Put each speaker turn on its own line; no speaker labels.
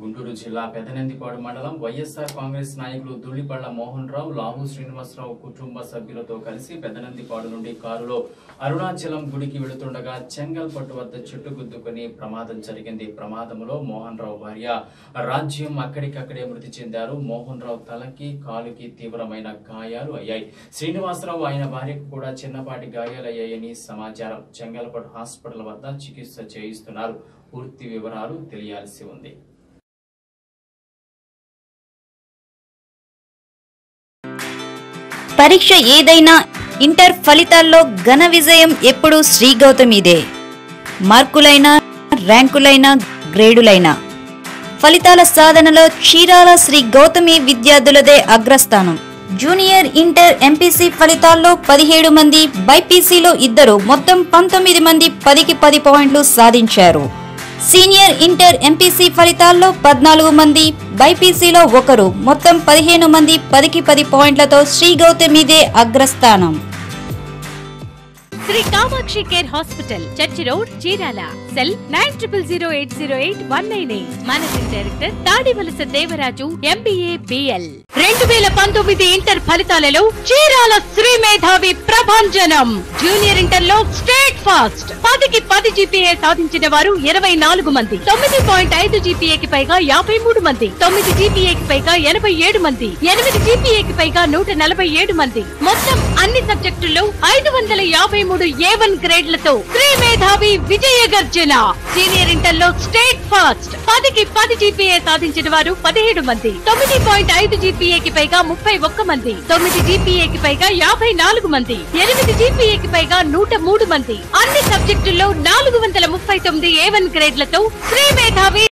గుంటూరు జిల్లా పెదనందిపాడు మండలం వైఎస్ఆర్ కాంగ్రెస్ నాయకులు దుళ్ళిపళ్ళ మోహన్ రావు లావు శ్రీనివాసరావు కుటుంబ సభ్యులతో కలిసి పెదనందిపాడు నుండి కారులో అరుణాచలం గుడికి వెళుతుండగా చెంగల్పట్టు వద్ద చెట్టు గుద్దుకుని ప్రమాదం జరిగింది. ప్రమాదంలో మోహన్ రావు భార్య రాజ్యం అక్కడికక్కడే మృతి చెందారు. మోహన్ రావు తలకి కాలుకి తీవ్రమైన గాయాలు అయ్యాయి. శ్రీనివాసరావు ఆయన భార్యకు కూడా చిన్నపాటి గాయాలయ్యాయని సమాచారం. చెంగల్పట్టు హాస్పిటల్ వద్ద చికిత్స చేయిస్తున్నారు. పూర్తి వివరాలు తెలియాల్సి ఉంది.
పరీక్ష ఏదైనా ఇంటర్ ఫలితాల్లో ఘన విజయం ఎప్పుడూ శ్రీ గౌతమిదే మార్కులైనా ర్యాంకులైనా గ్రేడులైనా. ఫలితాల సాధనలో చీరాల శ్రీ గౌతమి విద్యార్థులదే అగ్రస్థానం. జూనియర్ ఇంటర్ ఎంపీసీ ఫలితాల్లో పదిహేడు మంది బైపీసీలో ఇద్దరు మొత్తం పంతొమ్మిది మంది పదికి పది పాయింట్లు సాధించారు. సీనియర్ ఇంటర్ ఎంపీసీ ఫలితాల్లో పద్నాలుగు మంది బైపీసీలో ఒకరు. మొత్తం పదిహేను మంది పదికి పది పాయింట్లతో శ్రీ గౌతమిదే అగ్రస్థానం.
Sri Kamakshi care hospital church road Chirala. Cell nine triple zero eight zero eight one nine eight. Managing director Tadivalasa Devaraju MBA BL రెండు వేల పంతొమ్మిది ఇంటర్ ఫలితాలలో చీరాల శ్రీ మేధావి ప్రభంజనం. జూనియర్ ఇంటర్లో స్టేట్ ఫాస్ట్. పదికి పది జీపీఏ సాధించిన వారు ఇరవై నాలుగు మంది. తొమ్మిది పాయింట్ ఐదు జీపీఏకి పైగా యాభై మూడు మంది. తొమ్మిది జీపీఏకి పైగా ఎనభై ఏడు మంది. ఎనిమిది జీపీఏకి పైగా నూట నలభై ఏడు మంది. మొత్తం అన్ని సబ్జెక్టుల్లో ఐదు వందల యాభై మూడు ఏ వన్ గ్రేడ్లతో శ్రీ మేధావి విజయ గర్జన. సీనియర్ ఇంటర్లో స్టేట్ ఫాస్ట్. పదికి పది జీపీఏ సాధించిన వారు పదిహేడు మంది. తొమ్మిది పాయింట్ ఐదు జీపీఏకి పైగా ముప్పై ఒక్క మంది. తొమ్మిది జీపీఏకి పైగా యాభై నాలుగు మంది. ఎనిమిది జీపీఏకి పైగా నూట మూడు మంది. అన్ని సబ్జెక్టుల్లో నాలుగు వందల ముప్పై తొమ్మిది ఏ వన్ గ్రేడ్లతో శ్రీ మేధావి